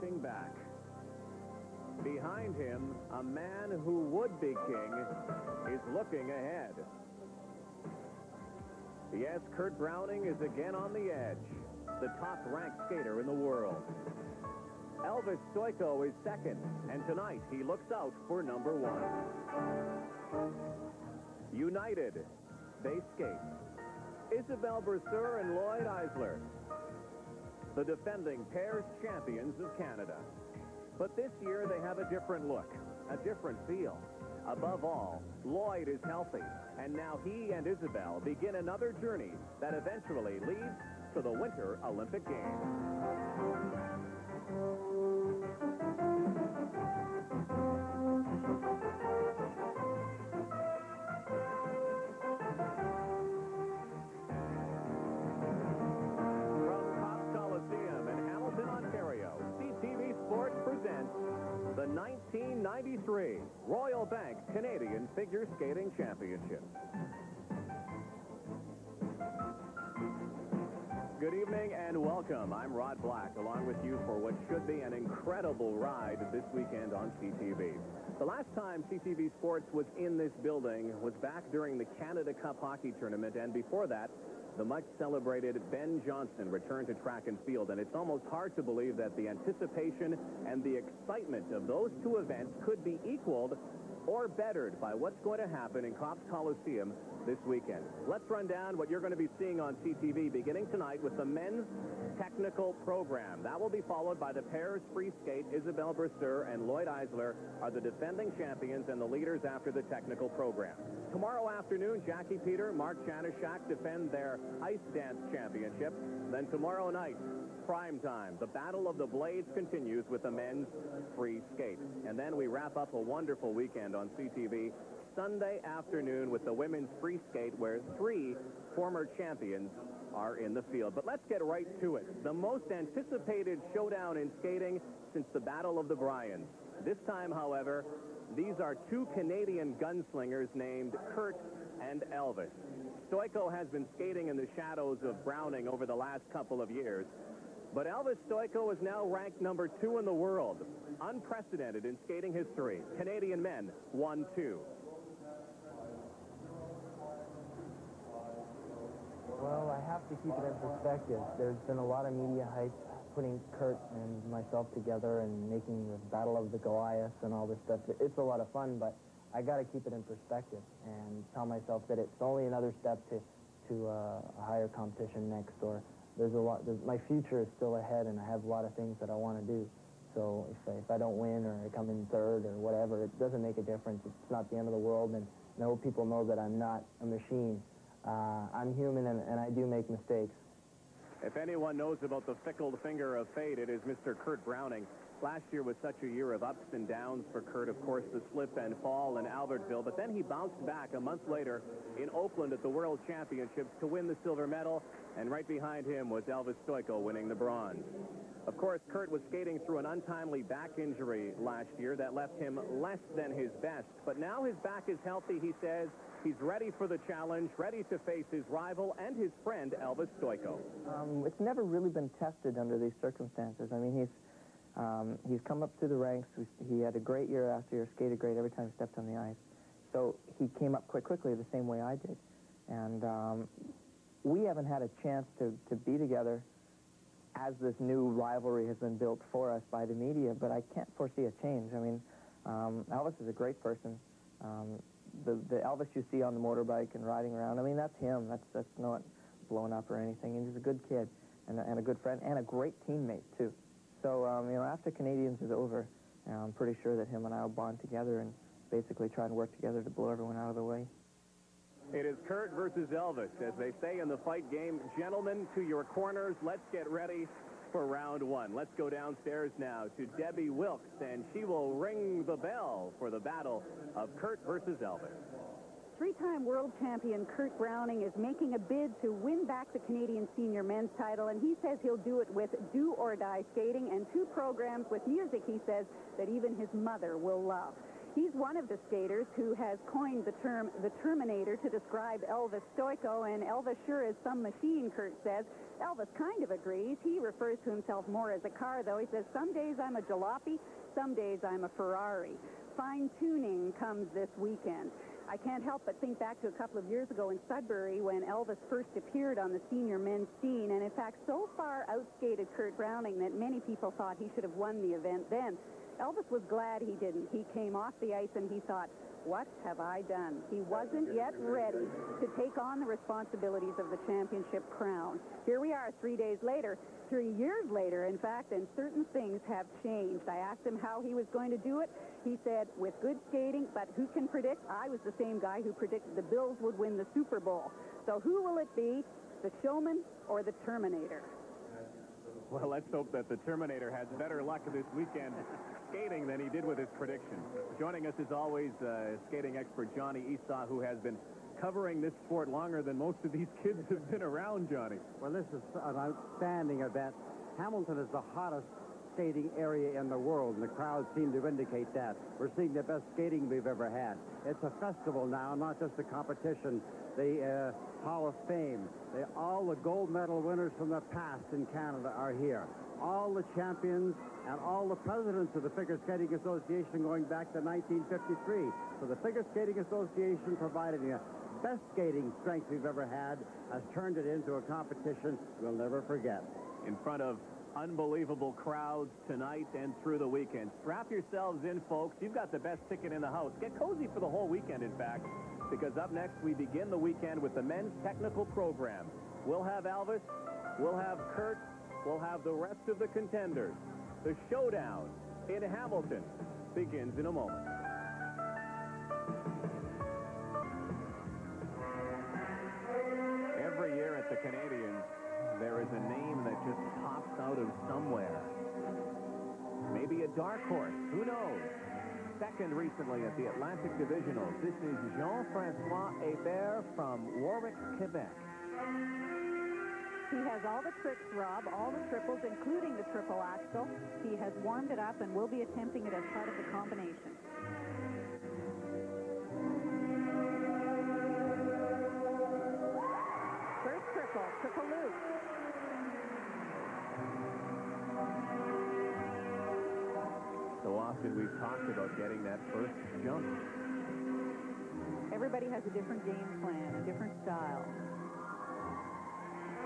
looking back. Behind him, a man who would be king is looking ahead. Yes, Kurt Browning is again on the edge, the top-ranked skater in the world. Elvis Stojko is second, and tonight he looks out for number one. United, they skate. Isabelle Brasseur and Lloyd Eisler, the defending pairs champions of Canada. But this year they have a different look, a different feel. Above all, Lloyd is healthy, and now he and Isabelle begin another journey that eventually leads to the Winter Olympic Games. 1993 Royal Bank Canadian Figure Skating Championship. Good evening and welcome. I'm Rod Black, along with you for what should be an incredible ride this weekend on CTV. The last time CTV Sports was in this building was back during the Canada Cup hockey tournament, and before that, the much celebrated Ben Johnson returned to track and field, and it's almost hard to believe that the anticipation and the excitement of those two events could be equaled or bettered by what's going to happen in Copps Coliseum this weekend. Let's run down what you're going to be seeing on CTV beginning tonight with the men's technical program. That will be followed by the pairs free skate. Isabelle Brasseur and Lloyd Eisler are the defending champions and the leaders after the technical program. Tomorrow afternoon, Jackie Peter, Mark Janoschak defend their ice dance championship. Then tomorrow night, prime time. The Battle of the Blades continues with the men's free skate. And then we wrap up a wonderful weekend on CTV Sunday afternoon with the women's free skate where three former champions are in the field. But let's get right to it. The most anticipated showdown in skating since the Battle of the Brians. This time, however, these are two Canadian gunslingers named Kurt and Elvis. Stojko has been skating in the shadows of Browning over the last couple of years. But Elvis Stojko is now ranked number two in the world. Unprecedented in skating history. Canadian men, 1-2. Well, I have to keep it in perspective. There's been a lot of media hype putting Kurt and myself together and making the Battle of the Goliaths and all this stuff. It's a lot of fun, but I got to keep it in perspective and tell myself that it's only another step to to uh, a higher competition next. Or there's a lot. There's, my future is still ahead, and I have a lot of things that I want to do. So if I, if I don't win or I come in third or whatever, it doesn't make a difference. It's not the end of the world, and hope people know that I'm not a machine. Uh, I'm human, and, and I do make mistakes. If anyone knows about the fickle finger of fate, it is Mr. Kurt Browning. Last year was such a year of ups and downs for Kurt. Of course, the slip and fall in Albertville, but then he bounced back a month later in Oakland at the World Championships to win the silver medal, and right behind him was Elvis Stojko winning the bronze. Of course, Kurt was skating through an untimely back injury last year that left him less than his best, but now his back is healthy, he says. He's ready for the challenge, ready to face his rival and his friend, Elvis Stojko. Um, it's never really been tested under these circumstances. I mean, he's um, he's come up through the ranks. He had a great year last year, skated great every time he stepped on the ice. So he came up quite quickly the same way I did. And um, we haven't had a chance to, to be together as this new rivalry has been built for us by the media, but I can't foresee a change. I mean, um, Elvis is a great person. Um, the, the Elvis you see on the motorbike and riding around, I mean, that's him. That's, that's not blown up or anything. And he's a good kid and a, and a good friend and a great teammate, too. So, um, you know, after Canadians is over, you know, I'm pretty sure that him and I will bond together and basically try and work together to blow everyone out of the way. It is Kurt versus Elvis, as they say in the fight game. Gentlemen, to your corners. Let's get ready for round one. Let's go downstairs now to Debbi Wilkes, and she will ring the bell for the battle of Kurt versus Elvis. Three-time world champion Kurt Browning is making a bid to win back the Canadian senior men's title, and he says he'll do it with do-or-die skating and two programs with music, he says, that even his mother will love. He's one of the skaters who has coined the term the Terminator to describe Elvis Stojko, and Elvis sure is some machine, Kurt says. Elvis kind of agrees. He refers to himself more as a car, though. He says, some days I'm a jalopy, some days I'm a Ferrari. Fine-tuning comes this weekend. I can't help but think back to a couple of years ago in Sudbury when Elvis first appeared on the senior men's scene, and in fact so far outskated Kurt Browning that many people thought he should have won the event then. Elvis was glad he didn't. He came off the ice and he thought, what have I done? He wasn't yet ready to take on the responsibilities of the championship crown. Here we are three days later, three years later, in fact, and certain things have changed. I asked him how he was going to do it. He said, with good skating, but who can predict? I was the same guy who predicted the Bills would win the Super Bowl. So who will it be, the showman or the Terminator? Well, let's hope that the Terminator has better luck this weekend skating than he did with his prediction. Joining us as always, uh, skating expert Johnny Esaw, who has been covering this sport longer than most of these kids have been around, Johnny. Well, this is an outstanding event. Hamilton is the hottest skating area in the world, and the crowds seem to indicate that. We're seeing the best skating we've ever had. It's a festival now, not just a competition. The uh, Hall of Fame, the, the gold medal winners from the past in Canada are here. All the champions and all the presidents of the Figure Skating Association going back to 1953. So the Figure Skating Association providing the best skating strength we've ever had has turned it into a competition we'll never forget. In front of unbelievable crowds tonight and through the weekend. Strap yourselves in, folks. You've got the best ticket in the house. Get cozy for the whole weekend, in fact, because up next we begin the weekend with the men's technical program. We'll have Elvis, we'll have Kurt, we'll have the rest of the contenders. The showdown in Hamilton begins in a moment. Every year at the Canadians, there is a name that just pops out of somewhere. Maybe a dark horse. Who knows? Second recently at the Atlantic Divisionals. This is Jean-Francois Hebert from Warwick, Quebec. He has all the tricks, Rob, all the triples, including the triple axel. He has warmed it up and will be attempting it as part of the combination. First triple, triple loop. So often we've talked about getting that first jump. Everybody has a different game plan, a different style.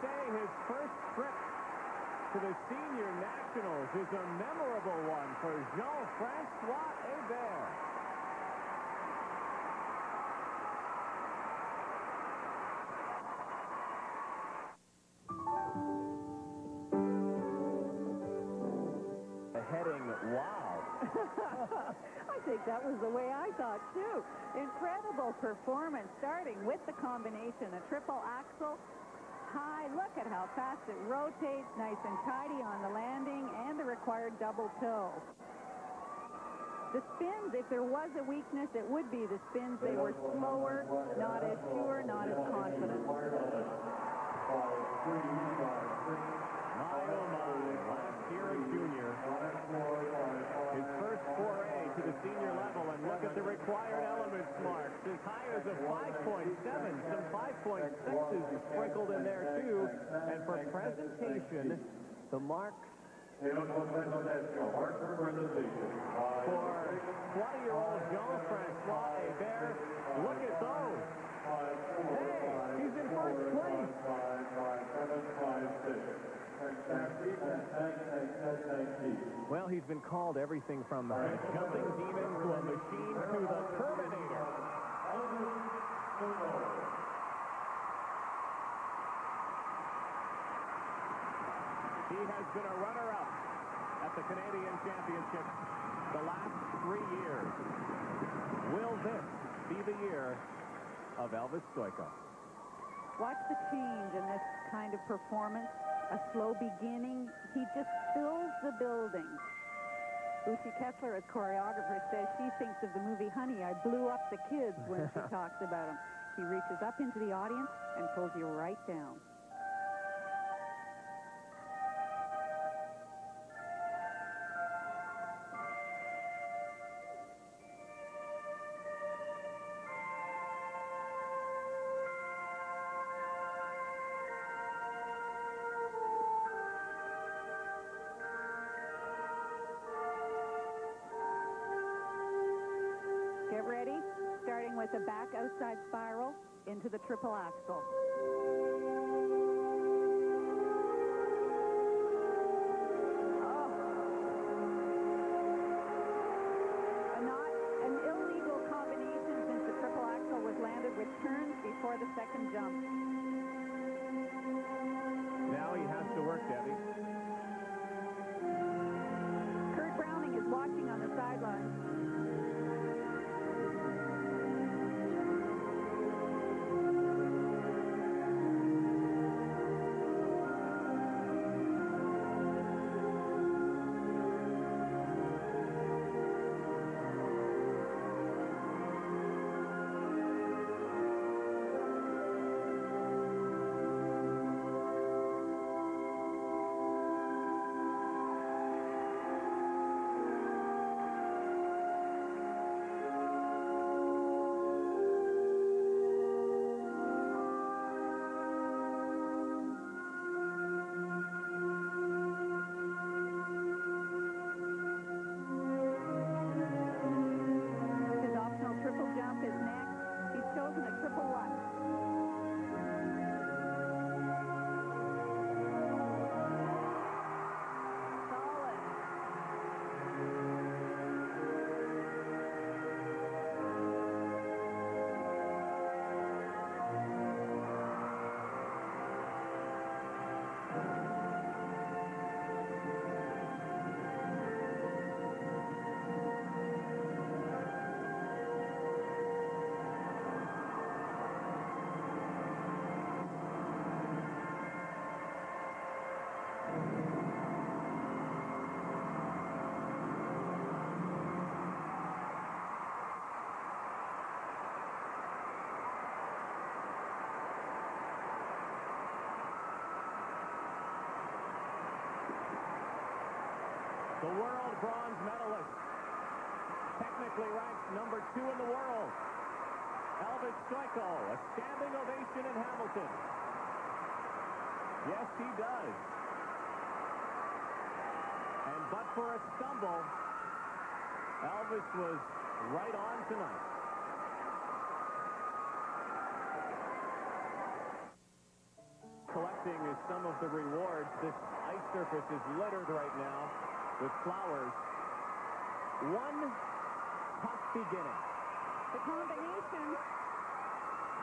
say his first trip to the Senior Nationals is a memorable one for Jean-Francois Hebert. Heading, wow. I think that was the way I thought, too. Incredible performance, starting with the combination, a triple axel, high. Look at how fast it rotates, nice and tidy on the landing, and the required double toe. The spins, if there was a weakness, it would be the spins. They were slower, not as sure, not as confident. 6.6 is sprinkled in there, too. And for presentation, the marks for 20-year-old Jean-Francois Hébert. Look at those. Hey, he's in first place. Well, he's been called everything from the jumping demon to a machine to the Terminator. He has been a runner-up at the Canadian Championship the last three years. Will this be the year of Elvis Stojko? Watch the change in this kind of performance. A slow beginning. He just fills the building. Lucy Keszler, as choreographer, says she thinks of the movie Honey, I blew up the kids when she talks about him. He reaches up into the audience and pulls you right down. With a back outside spiral into the triple axel. Oh. A not an illegal combination since the triple axel was landed with turns before the second jump. Now he has to work, Debbi. Kurt Browning is watching on the sidelines. The world bronze medalist. Technically ranked number two in the world. Elvis Stojko, a standing ovation in Hamilton. Yes, he does. And but for a stumble, Elvis was right on tonight. Collecting is some of the rewards. This ice surface is littered right now with flowers. One tough beginning. The combination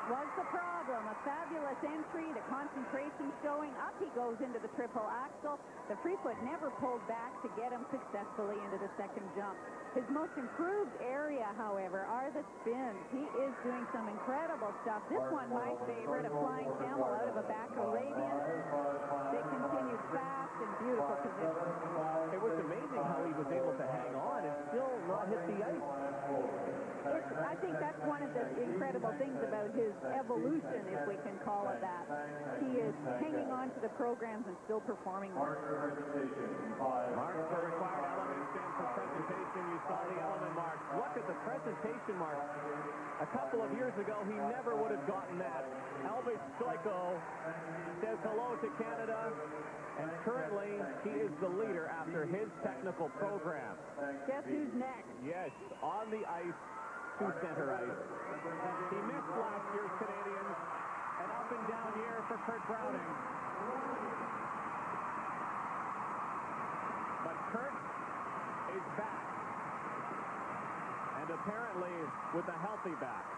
was the problem. A fabulous entry, the concentration showing. Up he goes into the triple axel. The free foot never pulled back to get him successfully into the second jump. His most improved area, however, are the spins. He is doing some incredible stuff. This one, my favorite, a flying camel out of a back Arabian. They continued fast and beautiful position. It was amazing how he was able to hang on and still not hit the ice. It's, I think that's one of the incredible things about his evolution, if we can call it that. He is hanging on to the programs and still performing well. Marks for required elements and for presentation. You saw the element marks. Look at the presentation marks. A couple of years ago, he never would have gotten that. Elvis Stojko says hello to Canada, and currently he is the leader after his technical program. Guess who's next? Yes, on the ice, center ice. He missed last year's Canadians, and up and down year for Kurt Browning. But Kurt is back. And apparently with a healthy back.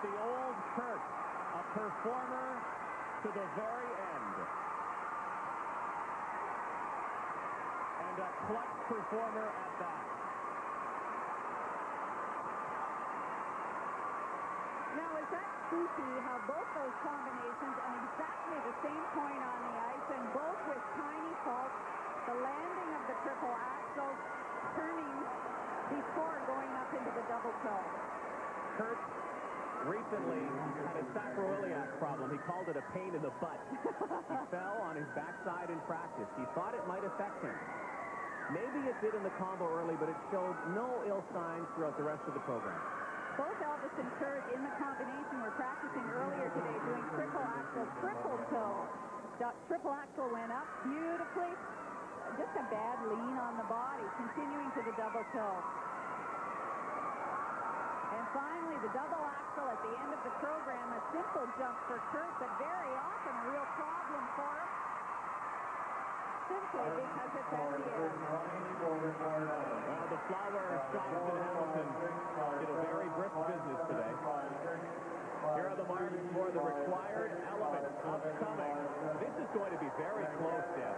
The old Kurt, a performer to the very end. And a clutch performer at that. Now, is that spooky how both those combinations on exactly the same point on the ice and both with tiny faults, the landing of the triple axel, turning before going up into the double toe. Kurt recently had a sacroiliac problem. He called it a pain in the butt. he fell on his backside in practice. He thought it might affect him. Maybe it did in the combo early, but it showed no ill signs throughout the rest of the program. Both Elvis and Kurt in the combination were practicing earlier today doing triple axel, triple toe. Triple axel went up beautifully. Just a bad lean on the body, continuing to the double toe. And finally, the double axel at the end of the program, a simple jump for Kurt, but very often a real problem for him. Simply because it's at the end. Well, the flower shops in Hamilton did a very brisk business today. Here are the marks for the required element upcoming. This is going to be very close, Dan.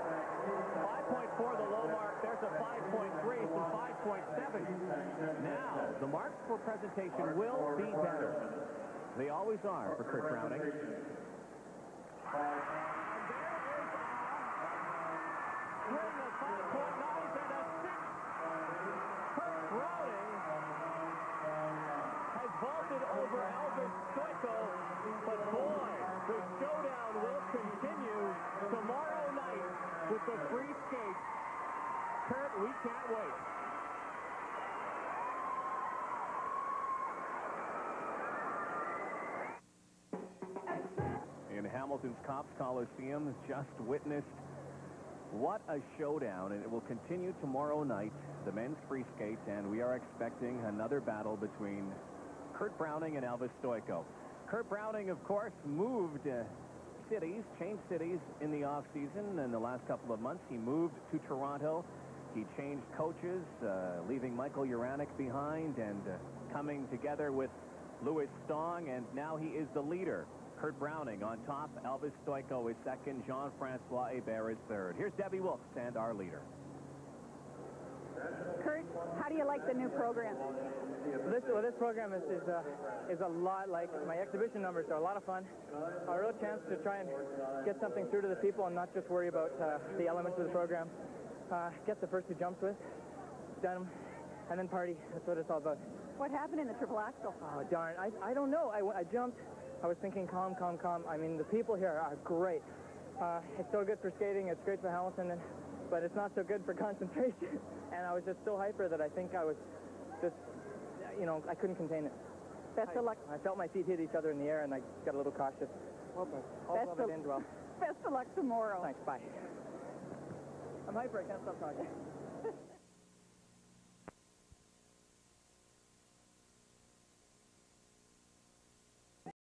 5.4 the low mark. There's a 5.3, some 5.7. Now, the marks for presentation will be better. They always are for Kurt Browning. Copps Coliseum, just witnessed what a showdown, and it will continue tomorrow night, the men's free skate, and we are expecting another battle between Kurt Browning and Elvis Stojko. Kurt Browning, of course, moved uh, cities, changed cities in the offseason. In the last couple of months, he moved to Toronto. He changed coaches, uh, leaving Michael Jiranek behind and uh, coming together with Louis Stong, and now he is the leader. Kurt Browning on top, Elvis Stojko is second, Jean-Francois Hebert is third. Here's Debbi Wilkes and our leader. Kurt, how do you like the new program? This, well, this program is is, uh, is a lot like my exhibition numbers are a lot of fun. A real chance to try and get something through to the people and not just worry about uh, the elements of the program. Uh, get the first two jumps with, done 'em, and then party. That's what it's all about. What happened in the triple axel? Oh, darn. I, I don't know. I, I jumped. I was thinking calm, calm, calm. I mean, the people here are great. Uh, it's so good for skating. It's great for Hamilton, and, but it's not so good for concentration. and I was just so hyper that I think I was just, you know, I couldn't contain it. Best of luck. I felt my feet hit each other in the air, and I got a little cautious. I, Best of- well. Best of luck tomorrow. Thanks. Bye. I'm hyper. I can't stop talking.